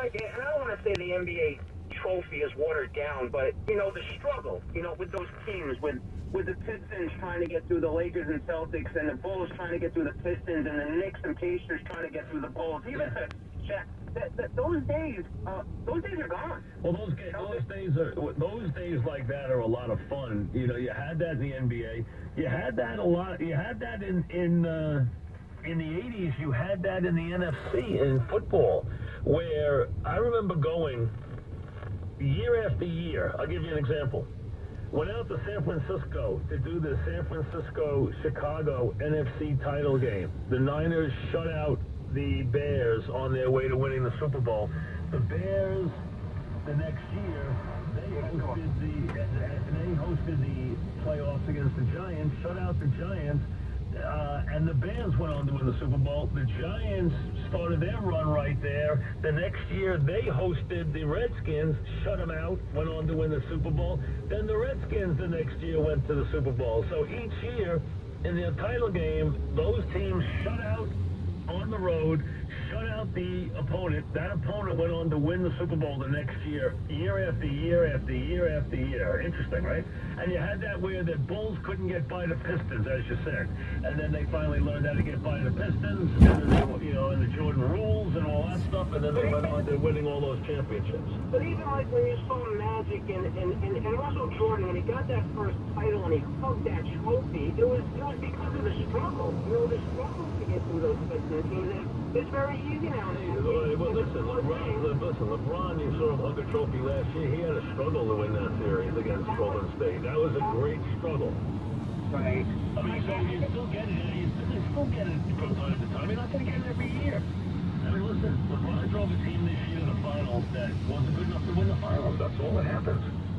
like, and I don't want to say the NBA trophy is watered down, but you know the struggle, you know, with those teams, with with the Pistons trying to get through the Lakers and Celtics, and the Bulls trying to get through the Pistons, and the Knicks and Pacers trying to get through the Bulls. Even the that, that, those days, uh, those days are gone. Well, those those days are those days like that are a lot of fun. You know, you had that in the NBA. You had that a lot. You had that in in. Uh, in the 80s, you had that in the NFC in football, where I remember going year after year. I'll give you an example. Went out to San Francisco to do the San Francisco-Chicago NFC title game. The Niners shut out the Bears on their way to winning the Super Bowl. The Bears, the next year, they hosted the they hosted the playoffs against the Giants, shut out the Giants and the Bears went on to win the Super Bowl. The Giants started their run right there. The next year, they hosted the Redskins, shut them out, went on to win the Super Bowl. Then the Redskins the next year went to the Super Bowl. So each year in the title game, those teams shut out on the road shut out the opponent. That opponent went on to win the Super Bowl the next year, year after year after year after year. Interesting, right? And you had that where the Bulls couldn't get by the Pistons, as you said. And then they finally learned how to get by the Pistons, and then they, you know, and the Jordan rules and all that stuff, and then they went on to winning all those championships. But even like when you saw Magic and, and, and, and also Jordan, when he got that first title and he hugged that trophy, it was, it was because of the struggle. You know, the struggle It's very easy now. Well, listen, LeBron, listen, LeBron, you saw him hug a trophy last year. He had a struggle to win that series against Golden State. That was a great struggle. Right. I mean, so you still get it. You still get it from time to time. You're not going to get it every year. I mean, listen, LeBron drove a team this year to the finals that wasn't good enough to win the finals. That's all that happens.